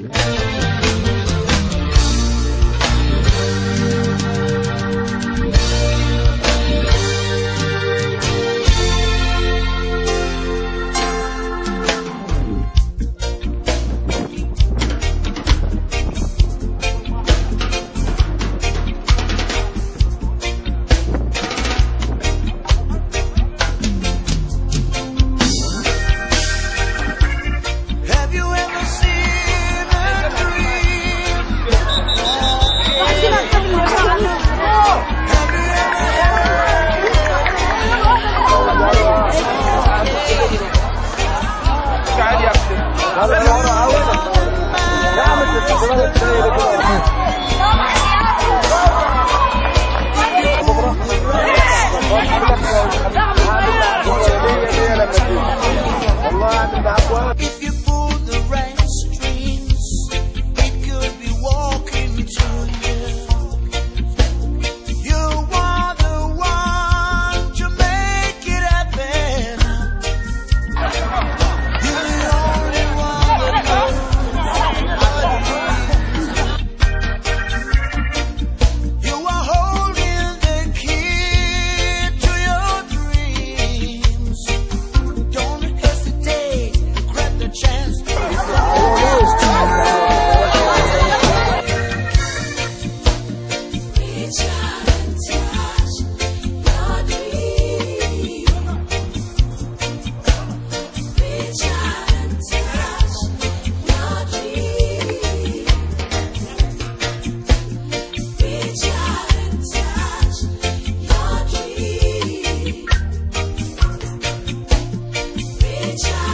you. If you Good.